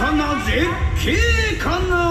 絶景かな絶景かな？